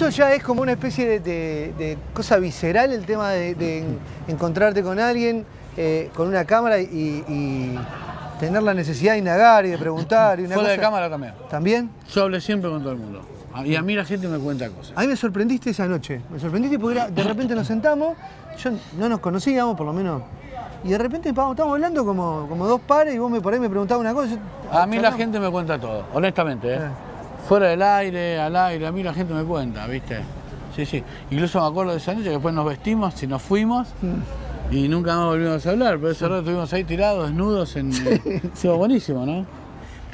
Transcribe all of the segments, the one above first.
eso ya es como una especie de, de- de cosa visceral el tema de, de en- encontrarte con alguien eh, con una cámara y, y tener la necesidad de indagar y de preguntar. Y una Fuera de cosa- cámara también. ¿También? Yo hablé siempre con todo el mundo. Y a mí la gente me cuenta cosas. A mí me sorprendiste esa noche. Me sorprendiste porque de repente nos sentamos, yo no nos conocíamos, por lo menos. Y de repente estábamos hablando como, como dos pares y vos me por ahí me preguntabas una cosa. yo- A mí la gente me cuenta todo, honestamente. ¿eh? Ah. Fuera del aire, al aire, a mí la gente me cuenta, ¿viste? Sí, sí. Incluso me acuerdo de esa noche que después nos vestimos y nos fuimos y nunca más volvimos a hablar, pero ese rato estuvimos ahí tirados, desnudos, en... Estuvo buenísimo, ¿no?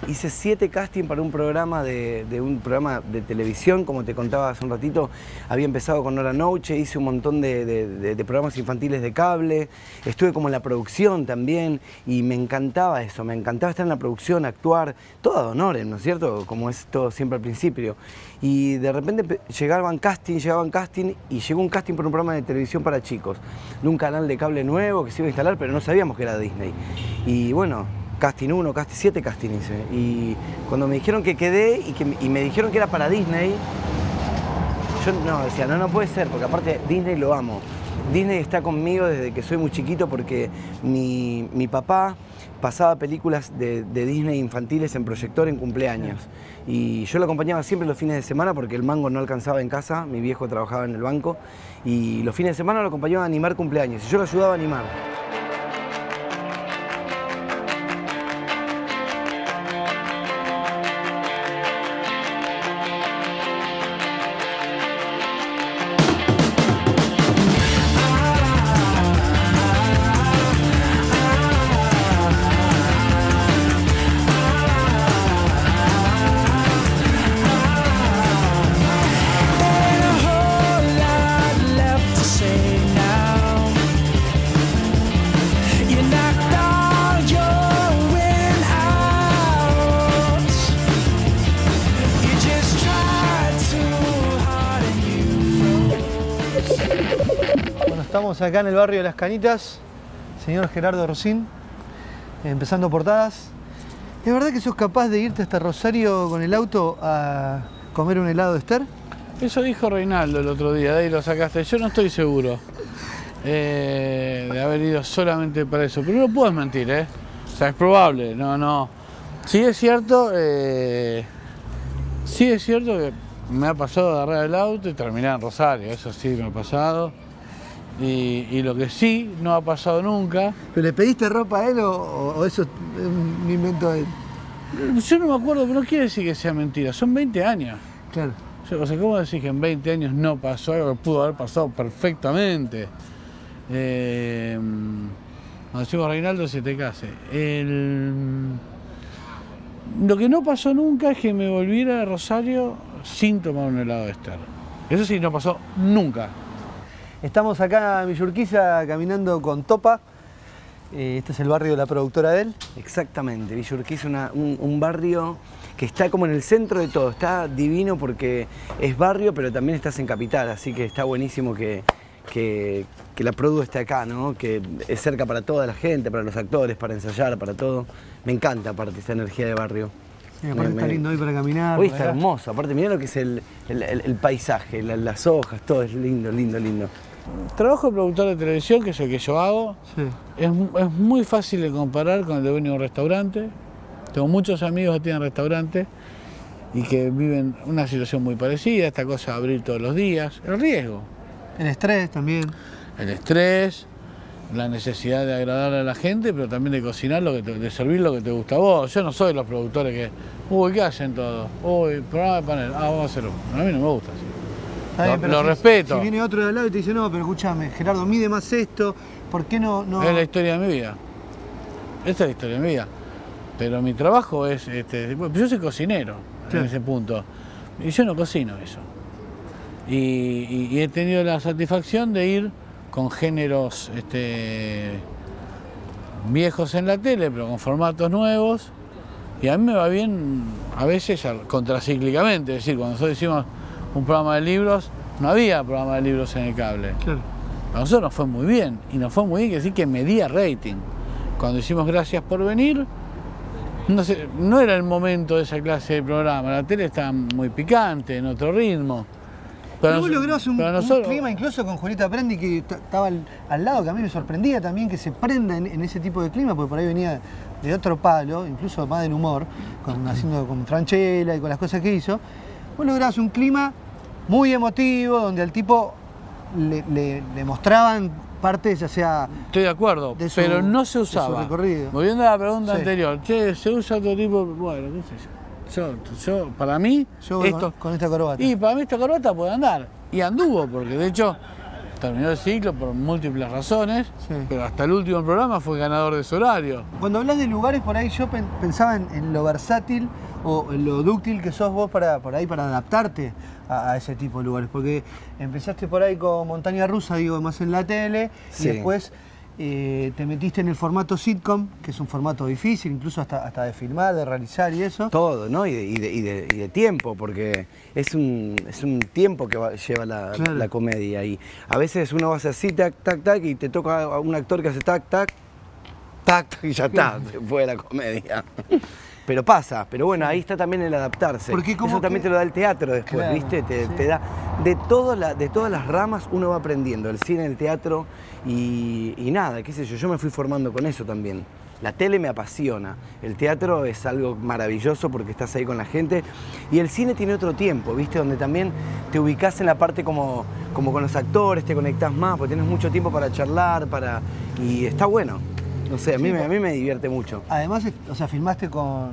Hice siete castings para un programa de, un programa de televisión, como te contaba hace un ratito. Había empezado con Hora Noche, hice un montón de, programas infantiles de cable. Estuve como en la producción también y me encantaba eso, me encantaba estar en la producción, actuar, todo ad honorem, ¿no es cierto? Como es todo siempre al principio. Y de repente pe- llegaban casting, llegaban casting y llegó un casting para un programa de televisión para chicos, de un canal de cable nuevo que se iba a instalar, pero no sabíamos que era Disney. Y bueno, casting 1, casting 7 casting hice. Y cuando me dijeron que quedé y, que, y me dijeron que era para Disney, yo no, decía, no, no puede ser, porque aparte Disney lo amo. Disney está conmigo desde que soy muy chiquito porque mi, mi papá pasaba películas de, de Disney infantiles en proyector en cumpleaños. Y yo lo acompañaba siempre los fines de semana porque el mango no alcanzaba en casa, mi viejo trabajaba en el banco. Y los fines de semana lo acompañaba a animar cumpleaños y yo lo ayudaba a animar. Acá en el barrio de Las Canitas, señor Gerardo Rosín, empezando portadas. ¿Es verdad que sos capaz de irte hasta Rosario con el auto a comer un helado de Esther? Eso dijo Reinaldo el otro día, de ahí lo sacaste. Yo no estoy seguro eh, de haber ido solamente para eso, pero no puedes mentir, ¿eh? O sea, es probable, no, no. Sí es cierto, eh, sí es cierto que me ha pasado de agarrar el auto y terminar en Rosario, eso sí me ha pasado. Y, y lo que sí no ha pasado nunca, ¿Pero le pediste ropa a él o, eso es un invento de él? yo no me acuerdo, pero no quiere decir que sea mentira, son 20 años. Claro. O sea, ¿cómo decís que en 20 años no pasó algo que pudo haber pasado perfectamente? Eh, cuando decimos Reinaldo, se te case. El- lo que no pasó nunca es que me volviera a Rosario sin tomar un helado de Esther. Eso sí, no pasó nunca. Estamos acá en Villurquiza caminando con Topa. Eh, este es el barrio de la productora de él. Exactamente, Villa Urquiza es un, barrio que está como en el centro de todo, está divino porque es barrio pero también estás en capital, así que está buenísimo que, que, que la produ esté acá, ¿no? que es cerca para toda la gente, para los actores, para ensayar, para todo. Me encanta aparte esta energía de barrio. Y aparte Me- está me- lindo hoy para caminar. Hoy está hermoso, aparte mirá lo que es el, el- el- el paisaje, la- las hojas, todo es lindo, lindo, lindo. Trabajo de productor de televisión, que es el que yo hago, Sí. es, es muy fácil de comparar con el de venir a un restaurante. Tengo muchos amigos que tienen restaurantes y que viven una situación muy parecida, esta cosa de abrir todos los días, el riesgo, El estrés también. el estrés, la necesidad de agradar a la gente, pero también de cocinar, lo que te- de servir lo que te gusta a vos. Yo no soy los productores que, uy, ¿qué hacen todos? Uy, programa de panel, ah, vamos a hacerlo. A mí no me gusta así. Lo- si- respeto. Si viene otro de al lado y te dice, no, pero escúchame, Gerardo, mide más esto, ¿por qué no? no? Es la historia de mi vida. Esta es la historia de mi vida. Pero mi trabajo es, este, yo soy cocinero Claro. en ese punto. Y yo no cocino eso. Y, y- y he tenido la satisfacción de ir con géneros este, viejos en la tele, pero con formatos nuevos. Y a mí me va bien, a veces contracíclicamente. Es decir, cuando nosotros hicimos un programa de libros, no había programa de libros en el cable. Claro. A nosotros nos fue muy bien, y nos fue muy bien que decir que medía rating. Cuando hicimos Gracias por venir, no, sé, no era el momento de esa clase de programa, la tele estaba muy picante, en otro ritmo. Pero vos lograbas un, clima incluso con Julieta Prendi que estaba al, al lado, que a mí me sorprendía también que se prenda en, en ese tipo de clima, porque por ahí venía de otro palo, incluso más del humor, con, haciendo con Franchella y con las cosas que hizo. Vos lograbas un clima muy emotivo, donde al tipo le, le- le mostraban partes, ya sea Estoy de acuerdo, de su- pero no se usaba. Volviendo a la pregunta Sí. anterior, che, ¿se usa otro tipo? Bueno, qué sé yo. Yo, yo, para mí, yo voy esto. con, esta corbata. Y para mí esta corbata puede andar. Y anduvo, porque de hecho terminó el ciclo por múltiples razones, Sí. pero hasta el último programa fue ganador de su horario. Cuando hablas de lugares por ahí, yo pen- pensaba en, en lo versátil o en lo dúctil que sos vos para, por ahí para adaptarte a, a ese tipo de lugares. Porque empezaste por ahí con Montaña Rusa, digo, más en la tele, Sí. y después eh, te metiste en el formato sitcom, que es un formato difícil, incluso hasta, hasta de filmar, de realizar y eso. Todo, ¿no? Y de, y de- y de- y de tiempo, porque es un, es un tiempo que va- lleva la, Claro. la comedia. Y a veces uno va a hacer así, tac, tac, tac, y te toca a un actor que hace tac, tac, tac, tac, y ya está, se fue la comedia. Pero pasa, pero bueno, ahí está también el adaptarse. Porque como Eso también que- te lo da el teatro después, Claro, ¿viste? Te, sí. te da. De, todo la- de todas las ramas uno va aprendiendo, el cine, el teatro y, y nada, qué sé yo, yo me fui formando con eso también. La tele me apasiona, el teatro es algo maravilloso porque estás ahí con la gente y el cine tiene otro tiempo, ¿viste? Donde también te ubicás en la parte como, como con los actores, te conectás más, porque tienes mucho tiempo para charlar, para y está bueno. No sé, a mí, me, a mí me divierte mucho. Además, o sea, filmaste con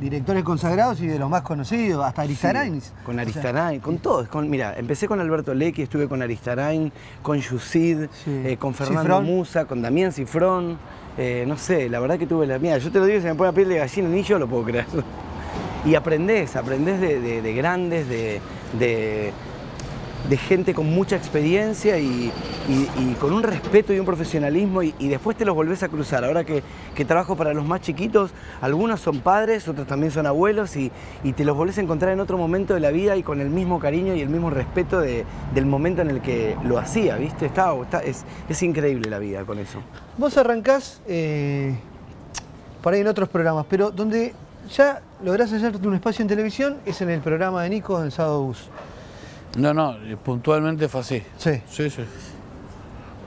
directores consagrados y de los más conocidos, hasta Aristarain. Sí, con Aristarain, con todos. Con, mira, empecé con Alberto Lecky, estuve con Aristarain, con Yusid, Sí. eh, con Fernando Cifrón. Musa, con Damián Cifrón. eh, no sé, la verdad que tuve la mía. Yo te lo digo, se me pone la piel de gallina, ni yo lo puedo creer. Y aprendés, aprendés de, de- de grandes, de, de- de gente con mucha experiencia y, con un respeto y un profesionalismo y, después te los volvés a cruzar. Ahora que, que trabajo para los más chiquitos, algunos son padres, otros también son abuelos y, te los volvés a encontrar en otro momento de la vida y con el mismo cariño y el mismo respeto de- del momento en el que lo hacía, ¿viste? Está, es, es increíble la vida con eso. Vos arrancás eh, por ahí en otros programas, pero donde ya lográs hacerte un espacio en televisión es en el programa de Nico en Sábado Bus. No, no, eh, puntualmente fue así. Sí. Sí, sí.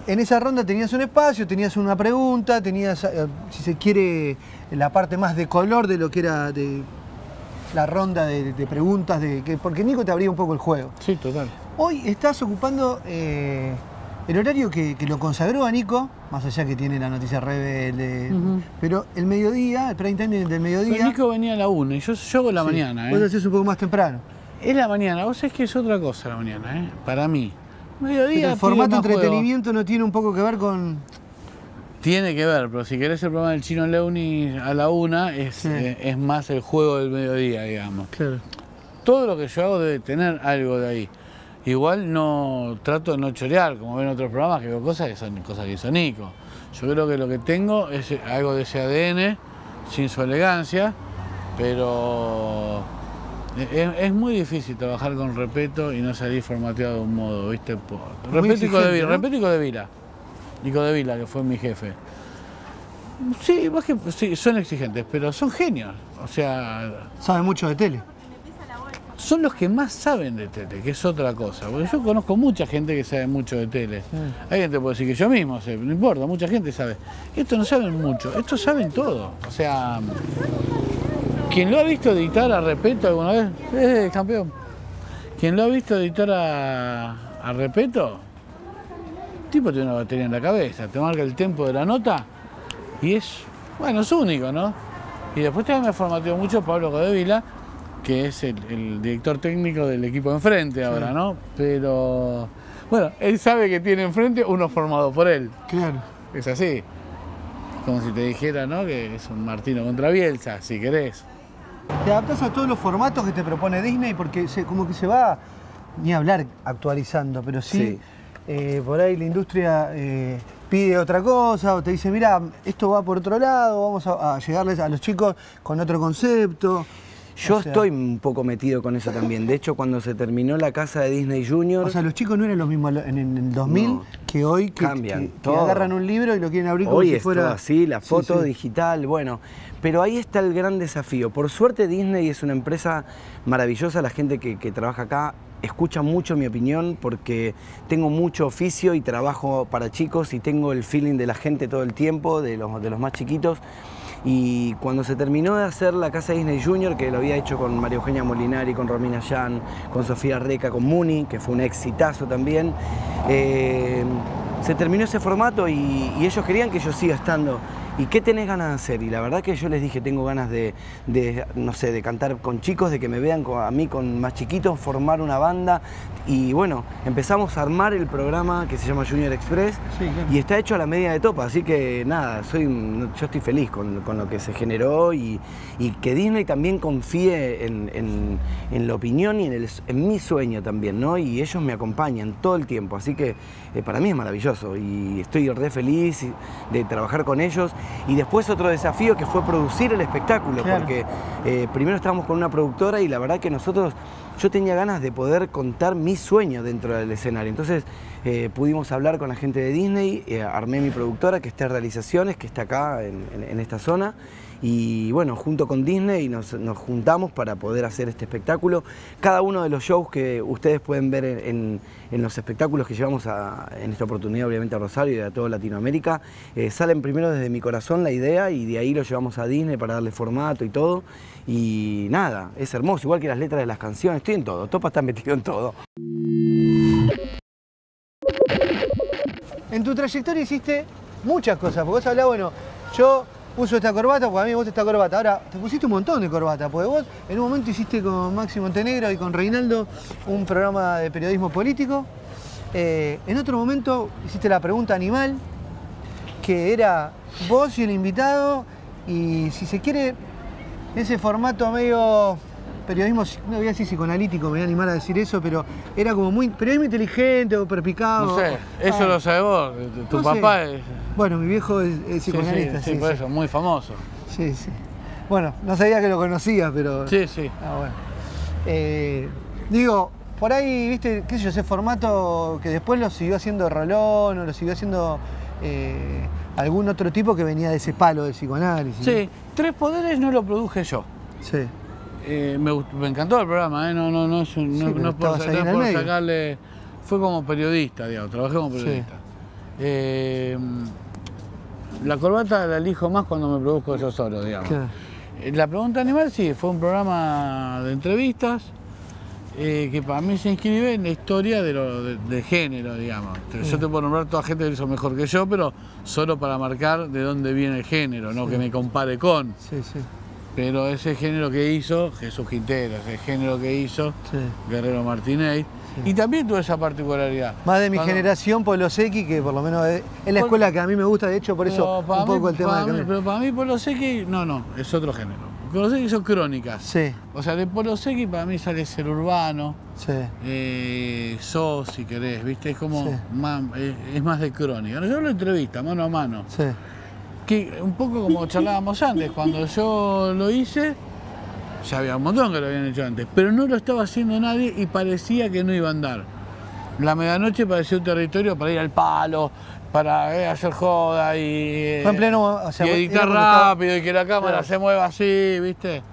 En esa ronda tenías un espacio, tenías una pregunta, tenías, eh, si se quiere, la parte más de color de lo que era de la ronda de, de preguntas, de, que, porque Nico te abría un poco el juego. Sí, total. Hoy estás ocupando eh, el horario que, que lo consagró a Nico, más allá que tiene la noticia rebelde, pero el mediodía, el prime time del Pero mediodía, Nico venía a la una y yo, yo hago la sí, mañana, vos lo ¿eh? hacés un poco más temprano. Es la mañana, vos sabés que es otra cosa la mañana, ¿eh? Para mí. Mediodía. Pero el formato juego. entretenimiento no tiene un poco que ver con... Tiene que ver, pero si querés el programa del Chino Leuni a la una, es, Sí. eh, es más el juego del mediodía, digamos. Claro. Todo lo que yo hago debe tener algo de ahí. Igual no trato de no chorear, como ven otros programas, que veo cosas que son cosas que hizo Nico. Yo creo que lo que tengo es algo de ese ADN, sin su elegancia, pero es, es muy difícil trabajar con Repeto y no salir formateado de un modo, ¿viste? Repeto y Codevila, ¿no? Repeto y Codevila. Y Codevila, que fue mi jefe. Sí, más que sí, son exigentes, pero son genios. O sea, Sabe mucho de tele. son los que más saben de tele, que es otra cosa. Porque yo conozco mucha gente que sabe mucho de tele. Hay gente que puede decir que yo mismo sé, no importa, mucha gente sabe. Estos no saben mucho, estos saben todo. O sea, quien lo ha visto editar a Repeto alguna vez, eh, campeón. Quien lo ha visto editar a, a Repeto, el tipo tiene una batería en la cabeza, te marca el tempo de la nota y es, bueno, es único, ¿no? Y después también me formateó mucho Pablo Codevila, que es el, el director técnico del equipo enfrente ahora, ¿no? Pero, bueno, él sabe que tiene enfrente uno formado por él. Claro. Es así. Como si te dijera, ¿no? Que es un Martino contra Bielsa, si querés. Te adaptás a todos los formatos que te propone Disney porque se, como que se va, ni hablar actualizando, pero sí, Sí. eh, por ahí la industria eh, pide otra cosa o te dice, mira, esto va por otro lado, vamos a, a llegarles a los chicos con otro concepto. Yo O sea- estoy un poco metido con eso también. De hecho, cuando se terminó la casa de Disney Junior, O sea, los chicos no eran los mismos en, el 2000 No. que hoy que, Cambian que- agarran un libro y lo quieren abrir como hoy si es fuera todo así, la Sí, foto sí. digital, bueno. Pero ahí está el gran desafío. Por suerte Disney es una empresa maravillosa, la gente que, que trabaja acá escucha mucho mi opinión porque tengo mucho oficio y trabajo para chicos y tengo el feeling de la gente todo el tiempo, de los, de los más chiquitos. Y cuando se terminó de hacer la casa Disney Junior, que lo había hecho con María Eugenia Molinari, con Romina Yan, con Sofía Reca, con Muni, que fue un exitazo también, eh, se terminó ese formato y, y ellos querían que yo siga estando. ¿Y qué tenés ganas de hacer? Y la verdad que yo les dije, tengo ganas de, de, no sé, de cantar con chicos, de que me vean a mí con más chiquitos, formar una banda. Y bueno, empezamos a armar el programa que se llama Junior Express Sí, claro. y está hecho a la media de topa, así que nada, soy, yo estoy feliz con, con lo que se generó y, y que Disney también confíe en, en- en la opinión y en, el- en mi sueño también, ¿no? Y ellos me acompañan todo el tiempo, así que eh, para mí es maravilloso y estoy re feliz de trabajar con ellos. Y después otro desafío que fue producir el espectáculo, Claro. porque eh, primero estábamos con una productora y la verdad que nosotros, yo tenía ganas de poder contar mi sueño dentro del escenario. Entonces eh, pudimos hablar con la gente de Disney, eh, armé mi productora que está en realizaciones, que está acá en, en- en esta zona. Y bueno, junto con Disney nos, nos juntamos para poder hacer este espectáculo. Cada uno de los shows que ustedes pueden ver en, en- los espectáculos que llevamos en esta oportunidad, obviamente a Rosario y a toda Latinoamérica, eh, salen primero desde mi corazón la idea y de ahí lo llevamos a Disney para darle formato y todo. Y nada, es hermoso, igual que las letras de las canciones, estoy en todo, Topa está metido en todo. En tu trayectoria hiciste muchas cosas, porque vos hablás, bueno, yo uso esta corbata porque a mí me gusta esta corbata. Ahora, te pusiste un montón de corbatas, porque vos en un momento hiciste con Maxi Montenegro y con Reinaldo un programa de periodismo político. Eh, en otro momento hiciste la pregunta animal, que era vos y el invitado, y si se quiere, ese formato medio periodismo, no voy a decir psicoanalítico, me voy a animar a decir eso, pero era como muy periodismo inteligente o perpicado. No sé, eso Ah. lo sabes vos. Tu No papá sé. es. Bueno, mi viejo es, psicoanalista, sí, sí, sí, por eso, muy famoso. Sí, sí. Bueno, no sabía que lo conocía, pero. Sí, sí. Ah, bueno. Eh, digo, por ahí, viste, qué sé yo, ese formato que después lo siguió haciendo Rolón o lo siguió haciendo eh, algún otro tipo que venía de ese palo del psicoanálisis. Sí, Tres Poderes no lo produje yo. Sí. Eh, me, me encantó el programa, ¿eh? no, no, no es un- Sí, no, no por, no sacarle. Fue como periodista, digamos, trabajé como periodista. Eh, la corbata la elijo más cuando me produzco yo solo, digamos. Claro. Eh, La pregunta animal sí, fue un programa de entrevistas eh, que para mí se inscribe en la historia de lo, de- género, digamos. Yo te puedo nombrar toda gente que lo hizo mejor que yo, pero solo para marcar de dónde viene el género, no que me compare con. Sí, sí. Pero ese género que hizo Jesús Quintero, ese género que hizo sí. Guerrero Martínez, y también tuvo esa particularidad. Más de mi Cuando- generación, Polo Sequi, que por lo menos es, la escuela que a mí me gusta, de hecho, por eso un poco mí- el tema de mí-. Pero para mí Polo Sequi, no, no, es otro género. Polo Sequi son crónicas. Sí, O sea, de Polo Sequi para mí sale ser urbano, sí. eh, sos si querés, ¿viste? Es como Sí. más, es, es más de crónica. Yo lo entrevista, mano a mano. Sí, Que un poco como charlábamos antes, cuando yo lo hice, ya había un montón que lo habían hecho antes, pero no lo estaba haciendo nadie y parecía que no iba a andar. La medianoche parecía un territorio para ir al palo, para eh, hacer joda y, eh, Fue en pleno, o sea, y era editar rápido y que la cámara Claro. se mueva así, ¿viste?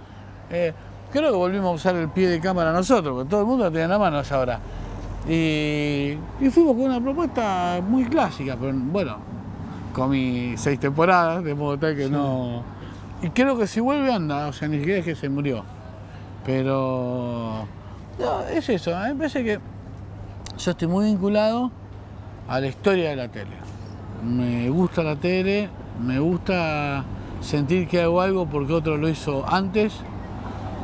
Eh, creo que volvimos a usar el pie de cámara nosotros, porque todo el mundo en la mano a esa hora. Y, y fuimos con una propuesta muy clásica, pero bueno, comí seis temporadas, de modo tal que no. Y creo que si vuelve anda, o sea, ni siquiera es que se murió. Pero. No, es eso, a mí me parece que yo estoy muy vinculado a la historia de la tele. Me gusta la tele, me gusta sentir que hago algo porque otro lo hizo antes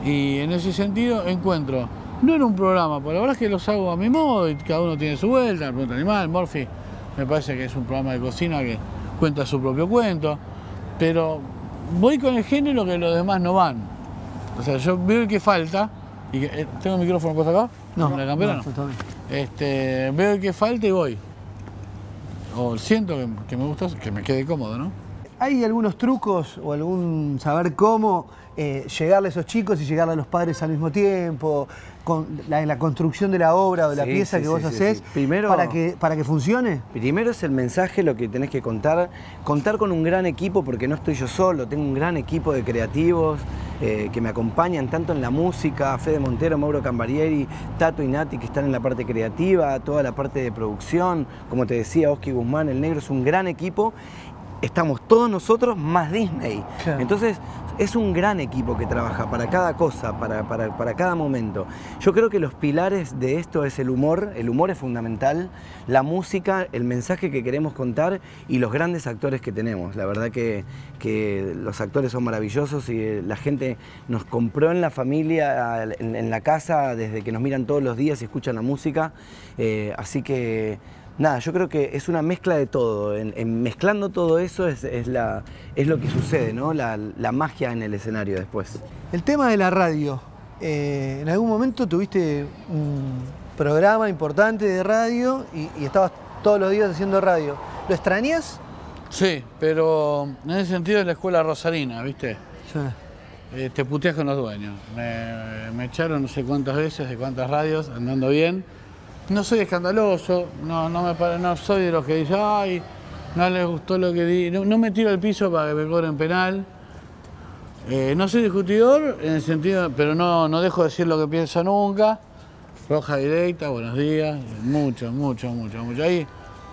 y en ese sentido encuentro, no era un programa, pero la verdad es que los hago a mi modo y cada uno tiene su vuelta, el pregunta animal, Morphy, me parece que es un programa de cocina que cuenta su propio cuento, pero voy con el género que los demás no van. O sea, yo veo el que falta, y que, eh, ¿tengo el micrófono puesto acá? No, ¿La campera? no. Este, veo el que falta y voy. O siento que, que me gusta, que me quede cómodo, ¿no? ¿Hay algunos trucos o algún saber cómo eh, llegarle a esos chicos y llegarle a los padres al mismo tiempo? Con la, la construcción de la obra o de la Sí, pieza sí, que vos sí, haces. Primero- para, que, para que funcione. Primero es el mensaje, lo que tenés que contar. Contar con un gran equipo, porque no estoy yo solo, tengo un gran equipo de creativos eh, que me acompañan tanto en la música, Fede Montero, Mauro Cambarieri, Tato y Nati, que están en la parte creativa, toda la parte de producción. Como te decía, Oski Guzmán, el negro, es un gran equipo. Estamos todos nosotros más Disney. Claro. Entonces, es un gran equipo que trabaja para cada cosa, para, para- para cada momento. Yo creo que los pilares de esto es el humor, el humor es fundamental, la música, el mensaje que queremos contar y los grandes actores que tenemos. La verdad que, que los actores son maravillosos y eh, la gente nos compró en la familia, en, la casa, desde que nos miran todos los días y escuchan la música. Eh, así que Nada, yo creo que es una mezcla de todo. En, en mezclando todo eso es, es la, es lo que sucede, ¿no? La, la magia en el escenario después. El tema de la radio. eh, en algún momento tuviste un programa importante de radio y, y estabas todos los días haciendo radio. ¿Lo extrañas? Sí, pero en ese sentido es la escuela rosarina, ¿viste? Eh, te puteas con los dueños. Me, me echaron no sé cuántas veces de cuántas radios andando bien. No soy escandaloso, no, no, me, no soy de los que dicen, ay, no les gustó lo que di. No, me tiro al piso para que me cobren penal. Eh, no soy discutidor en el sentido, pero no, no dejo de decir lo que pienso nunca. Roja directa, buenos días, mucho, mucho, mucho, mucho. Ahí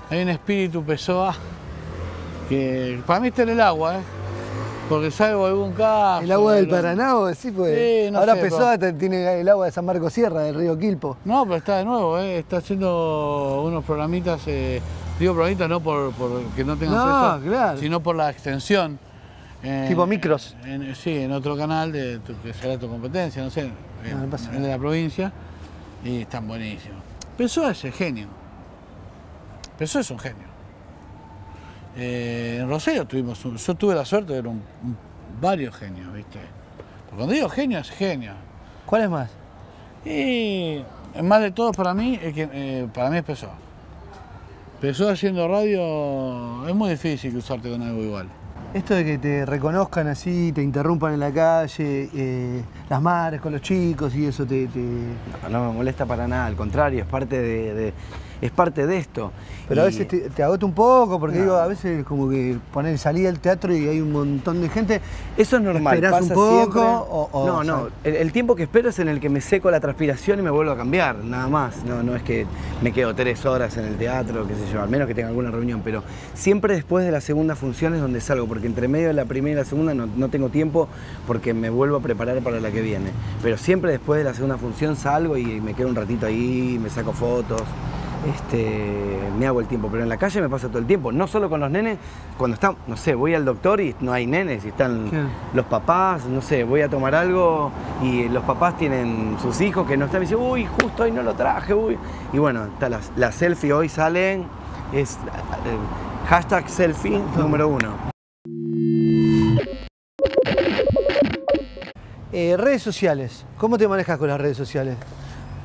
hay un espíritu pessoa que para mí está en el agua, ¿eh? Porque salvo algún caso. ¿El agua del lo- Paraná o sí? Pues Sí, no ahora sé, te- tiene el agua de San Marcos Sierra, del río Quilpo. No, pero está de nuevo, ¿eh? está haciendo unos programitas, eh, digo programitas no por, por que no tengan No, peso, claro. sino por la extensión. Eh, Tipo micros. en- sí, en otro canal de tu- que será tu competencia, no sé, eh, No, no pasa el de la provincia, y están buenísimos. Pessoa es el genio. Pessoa es un genio. Eh, en Rosario tuvimos, un- yo tuve la suerte de ver un- un- varios genios, ¿viste? Porque cuando digo genio es genio. ¿Cuál es más? Y más de todo para mí, es que, eh, para mí es Pessoa. Pessoa haciendo radio es muy difícil cruzarte con algo igual. Esto de que te reconozcan así, te interrumpan en la calle, eh, las madres con los chicos y eso te... te- No, no me molesta para nada, al contrario, es parte de, de- es parte de esto. Pero a veces te, te agota un poco, porque No. digo, a veces como que poner salida al teatro y hay un montón de gente. Eso es normal. ¿Esperás un poco o- o- no, no. el tiempo que espero es en el que me seco la transpiración y me vuelvo a cambiar, nada más. No, no es que me quedo tres horas en el teatro, qué sé yo, al menos que tenga alguna reunión. Pero siempre después de la segunda función es donde salgo, porque entre medio de la primera y la segunda no, no tengo tiempo porque me vuelvo a preparar para la que viene. Pero siempre después de la segunda función salgo y me quedo un ratito ahí, me saco fotos. Este, me hago el tiempo, pero en la calle me pasa todo el tiempo, no solo con los nenes, cuando están, no sé, voy al doctor y no hay nenes, y están los papás, no sé, voy a tomar algo y los papás tienen sus hijos que no están y dicen, uy, justo hoy no lo traje, uy. Y bueno, está la, la selfie hoy salen, es eh, hashtag selfie número uno. Eh, redes sociales, ¿cómo te manejas con las redes sociales?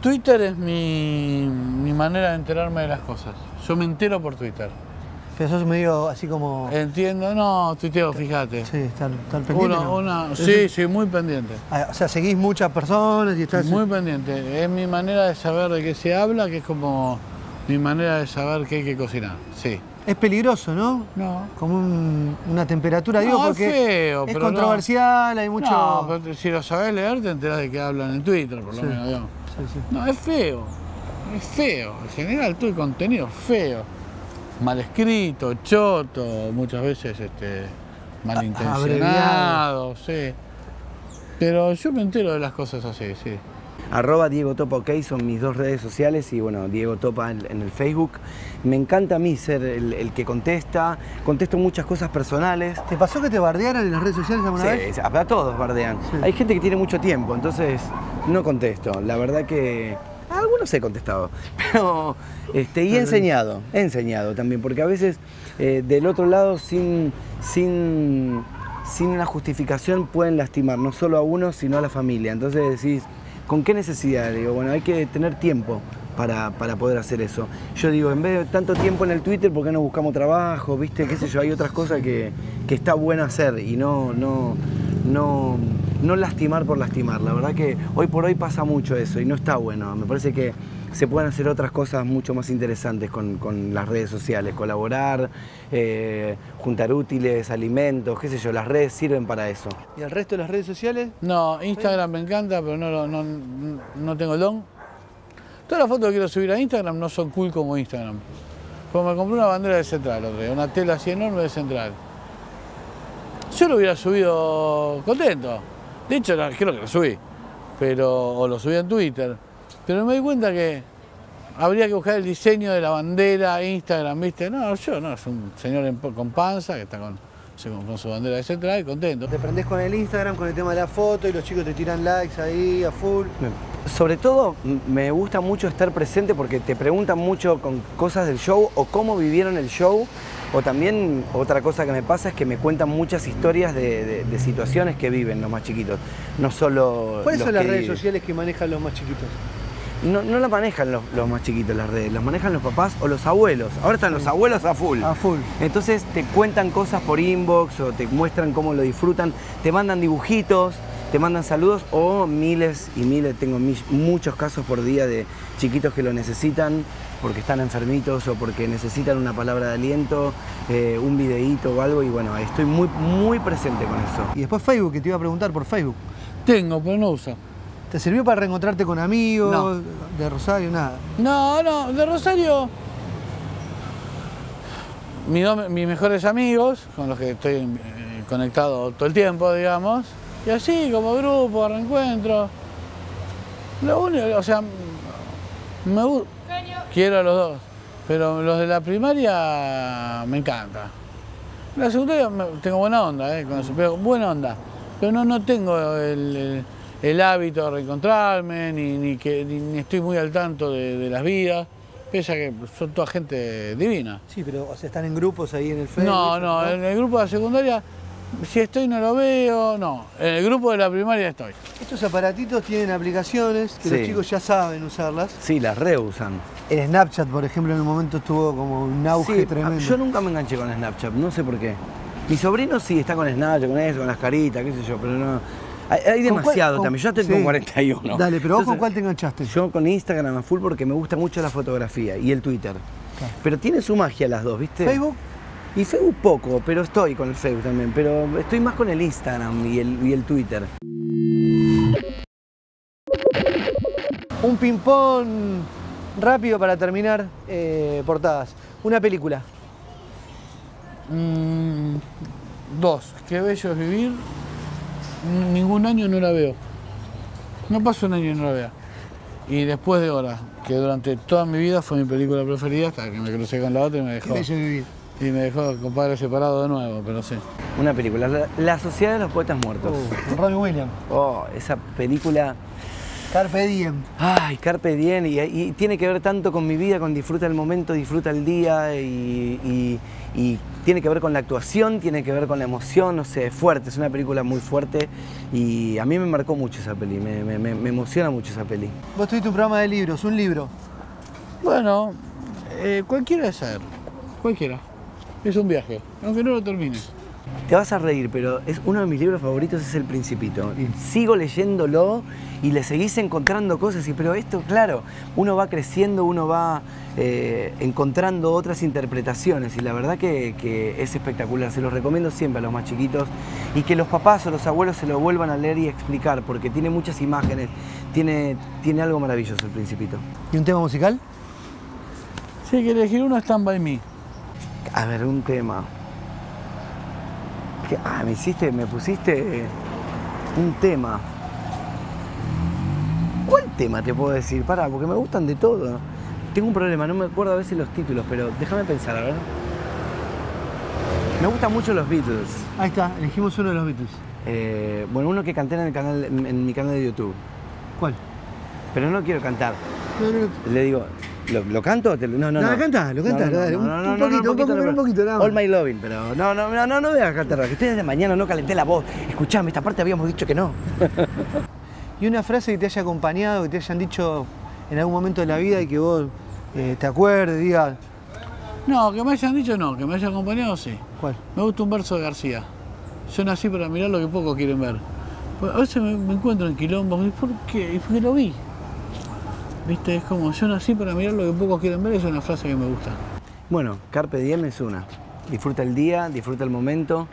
Twitter es mi, mi manera de enterarme de las cosas. Yo me entero por Twitter. Que sos medio así como... Entiendo, no, tuiteo, fíjate. sí, estar, estar pendiente. Uno- ¿no? una- sí, sí, muy pendiente. Ah, O sea, seguís muchas personas y estás... Muy pendiente. Es mi manera de saber de qué se habla, que es como mi manera de saber qué hay que cocinar. Sí. Es peligroso, ¿no? No. Como un- una temperatura, digo, No, es porque feo, es pero no. controversial, hay mucho... No, pero si lo sabes leer te enterás de que hablan en Twitter, por lo Sí. menos. digamos. Sí, sí. No, es feo. Es feo. En general todo el contenido es feo. Mal escrito, choto, muchas veces este, malintencionado, sí. Pero yo me entero de las cosas así, sí. Arroba Diego Topa OK son mis dos redes sociales y bueno, Diego Topa en, en el Facebook. Me encanta a mí ser el, el que contesta, contesto muchas cosas personales. ¿Te pasó que te bardearan en las redes sociales alguna Sí, vez? sí, a todos bardean. Sí. Hay gente que tiene mucho tiempo, entonces no contesto. La verdad que a algunos he contestado, pero este, y he enseñado, he enseñado también, porque a veces eh, del otro lado sin, sin, sin una justificación pueden lastimar no solo a uno, sino a la familia. Entonces decís, ¿con qué necesidad? Digo, bueno, hay que tener tiempo para, para poder hacer eso. Yo digo, en vez de tanto tiempo en el Twitter, ¿por qué no buscamos trabajo? ¿Viste? ¿Qué sé yo? Hay otras cosas que, que está bueno hacer y no, no, no, no lastimar por lastimar. La verdad que hoy por hoy pasa mucho eso y no está bueno. Me parece que se pueden hacer otras cosas mucho más interesantes con, con las redes sociales, colaborar, eh, juntar útiles, alimentos, qué sé yo, las redes sirven para eso. ¿Y el resto de las redes sociales? No, Instagram me encanta, pero no, lo- no, no tengo el don. Todas las fotos que quiero subir a Instagram no son cool como Instagram. Como me compré una bandera de Central, otro día, una tela así enorme de Central. Yo lo hubiera subido contento. De hecho, no, creo que lo subí. Pero, o lo subí en Twitter. Pero me di cuenta que habría que buscar el diseño de la bandera, Instagram, ¿viste? No, yo no, es un señor en- con panza que está con, con- su bandera de Central y contento. Te prendés con el Instagram, con el tema de la foto y los chicos te tiran likes ahí a full. Sobre todo me gusta mucho estar presente porque te preguntan mucho con cosas del show o cómo vivieron el show. O también otra cosa que me pasa es que me cuentan muchas historias de, de- de situaciones que viven los más chiquitos. No solo. ¿Cuáles los son las que redes viven. sociales que manejan los más chiquitos? No, no la manejan los, los más chiquitos las redes, las manejan los papás o los abuelos. Ahora están los abuelos a full. A full. Entonces te cuentan cosas por inbox o te muestran cómo lo disfrutan, te mandan dibujitos, te mandan saludos o miles y miles, tengo muchos casos por día de chiquitos que lo necesitan porque están enfermitos o porque necesitan una palabra de aliento, eh, un videíto o algo y bueno, estoy muy, muy presente con eso. Y después Facebook, que te iba a preguntar por Facebook. Tengo, pero no uso. ¿Te sirvió para reencontrarte con amigos No. de Rosario? Nada. No, no, de Rosario. Mis, dos- mis mejores amigos, con los que estoy eh, conectado todo el tiempo, digamos. Y así, como grupo, reencuentro. Lo único, o sea, me quiero a los dos. Pero los de la primaria me encanta. La secundaria tengo buena onda, eh, con eso, pero buena onda. Pero no, no tengo el, el- el hábito de reencontrarme, ni, ni que, ni, ni estoy muy al tanto de, de las vidas, pese a que son toda gente divina. Sí, pero o sea, están en grupos ahí en el Facebook. No, no, en el grupo de la secundaria, si estoy no lo veo, no. En el grupo de la primaria estoy. Estos aparatitos tienen aplicaciones que los chicos ya saben usarlas. Sí, las reusan. El Snapchat, por ejemplo, en un momento estuvo como un auge Sí, tremendo. Yo nunca me enganché con Snapchat, no sé por qué. Mi sobrino sí está con Snapchat, con eso, con las caritas, qué sé yo, pero no. Hay, hay ¿Con cuál- demasiado con- también. Yo estoy sí. con 41. Dale, pero vos con cuál te enganchaste. Yo con Instagram a full porque me gusta mucho la fotografía y el Twitter. Pero tiene su magia las dos, ¿viste? Facebook, Y Facebook poco, pero estoy con el Facebook también. Pero estoy más con el Instagram y el, y el Twitter. un ping-pong rápido para terminar eh, portadas. Una película. Mm, dos, qué bello es vivir. Ningún año no la veo. No paso un año y no la vea. Y después de horas, que durante toda mi vida fue mi película preferida, hasta que me crucé con la otra y me dejó. vivir. Y me dejó compadre separado de nuevo, pero sí. Una película, La, La Sociedad de los Poetas Muertos. Uh, Robbie Williams. Oh, esa película. Carpe Diem. Ay, Carpe Diem, y, y tiene que ver tanto con mi vida, con disfruta el momento, disfruta el día, y, y- y tiene que ver con la actuación, tiene que ver con la emoción, no sé, es fuerte, es una película muy fuerte, y a mí me marcó mucho esa peli, me, me- me- me emociona mucho esa peli. Vos tuviste un programa de libros, un libro. Bueno, eh, cualquiera es saber. Cualquiera. Es un viaje, aunque no lo termines. Te vas a reír, pero es uno de mis libros favoritos es El Principito. Y sigo leyéndolo y le seguís encontrando cosas, y, pero esto, claro, uno va creciendo, uno va eh, encontrando otras interpretaciones y la verdad que, que es espectacular. Se los recomiendo siempre a los más chiquitos y que los papás o los abuelos se lo vuelvan a leer y explicar porque tiene muchas imágenes, tiene, tiene algo maravilloso El Principito. ¿Y un tema musical? Si hay que elegir uno, Stand By Me. A ver, un tema. Ah, me hiciste, me pusiste un tema. ¿Cuál tema te puedo decir? Pará, porque me gustan de todo. Tengo un problema, no me acuerdo a veces los títulos, pero déjame pensar, a ver. Me gustan mucho los Beatles. Ahí está, elegimos uno de los Beatles. Eh, bueno, uno que canté en, el canal, en, en mi canal de YouTube. ¿Cuál? Pero no quiero cantar. No, no, no. Le digo, ¿lo, lo canto? lo- no, no, No, no. cantalo, cantalo, dale, un- un poquito, un poco, pero un poquito, nada más. All My Loving, pero no, no, no, no, no voy a cantar. Que ustedes de mañana no calenté la voz. Escuchame, esta parte habíamos dicho que no. Y una frase que te haya acompañado, que te hayan dicho en algún momento de la vida y que vos eh, te acuerdes, digas, No, que me hayan dicho no, que me hayan acompañado sí. ¿cuál? Me gusta un verso de García. Yo nací para mirar lo que pocos quieren ver. Pues a veces me, me encuentro en quilombos, ¿y por qué? ¿Y por qué lo vi? Viste, es como yo nací para mirar lo que pocos quieren ver, es una frase que me gusta. Bueno, Carpe Diem es una. Disfruta el día, disfruta el momento.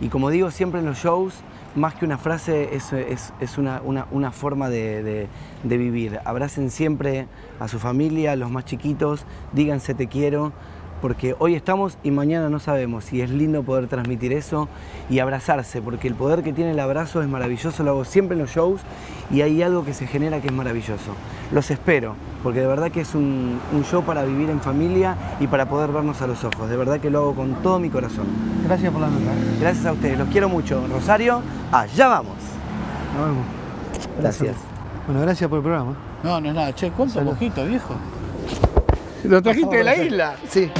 Y como digo siempre en los shows, más que una frase, es, es- es una, una- una forma de, de- de vivir. Abracen siempre a su familia, a los más chiquitos, díganse te quiero, porque hoy estamos y mañana no sabemos. Y es lindo poder transmitir eso y abrazarse, porque el poder que tiene el abrazo es maravilloso, lo hago siempre en los shows y hay algo que se genera que es maravilloso. Los espero, porque de verdad que es un, un show para vivir en familia y para poder vernos a los ojos. De verdad que lo hago con todo mi corazón. Gracias por la nota. Gracias a ustedes, los quiero mucho. Rosario, allá vamos. Nos vemos. Gracias. Bueno, gracias por el programa. No, no es nada. Che, ¿cuánto poquito, viejo? Lo trajiste de la isla. Sí.